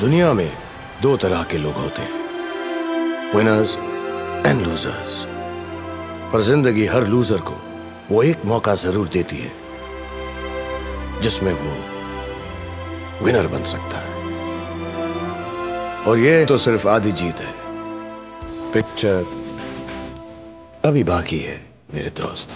दुनिया में दो तरह के लोग होते हैं। विनर्स एंड लूजर्स पर ज़िंदगी हर लूजर को वो एक मौका ज़रूर देती है जिसमें वो विनर बन सकता है। और ये तो सिर्फ़ आधी जीत है। पिक्चर अभी बाकी है मेरे दोस्त।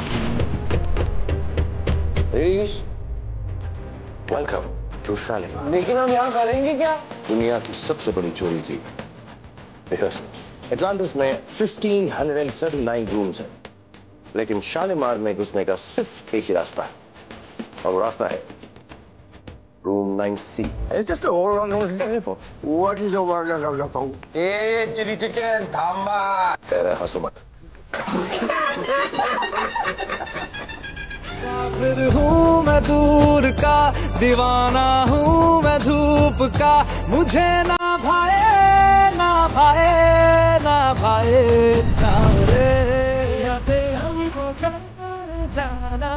वेलकम टू शालिमार लेकिन हम यहाँ करेंगे क्या? दुनिया की सबसे बड़ी चोरी की एटलांटिस में 1539 रूम्स हैं लेकिन शालीमार में घुसने का सिर्फ़ एक ही रास्ता है और वो रास्ता है room 9C It's just a whole long What is a word of the phone? Hey, chili chicken, thamba. तेरा हंसो मत फिर हूँ मैं दूर का, दीवाना हूँ मैं धूप का। मुझे ना भाए ना भाए ना भाए चावरे। से हमको जाना।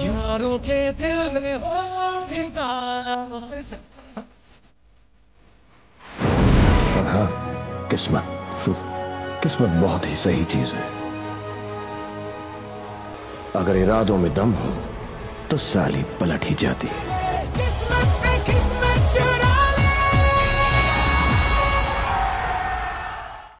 यारों के दिल में हो हाँ किस्मत किस्मत बहुत ही सही चीज़ है। अगर इरादों में दम हो तो साली पलट ही जाती है।